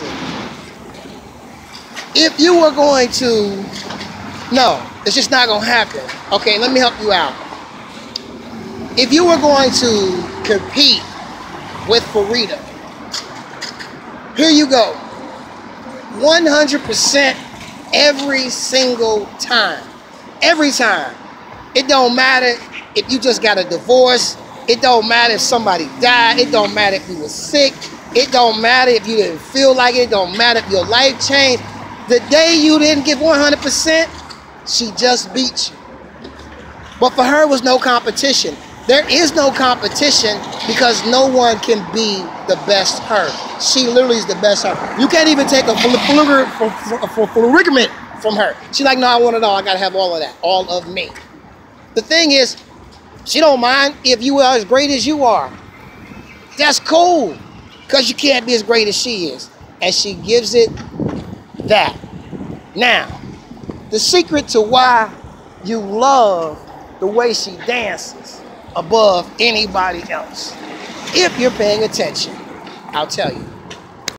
listen. If you were going to, no, it's just not gonna happen. Okay, let me help you out. If you were going to compete with Farida, here you go. 100% every single time. Every time. It don't matter if you just got a divorce. It don't matter if somebody died. It don't matter if you were sick. It don't matter if you didn't feel like it. It don't matter if your life changed. The day you didn't give 100%, she just beat you. But for her was no competition. There is no competition because no one can be the best her. She literally is the best her. You can't even take a fulfillment from her. She like, no, I want it all. I gotta have all of that, all of me. The thing is, she don't mind if you are as great as you are. That's cool, because you can't be as great as she is. And she gives it that. Now, the secret to why you love the way she dances above anybody else, if you're paying attention, I'll tell you.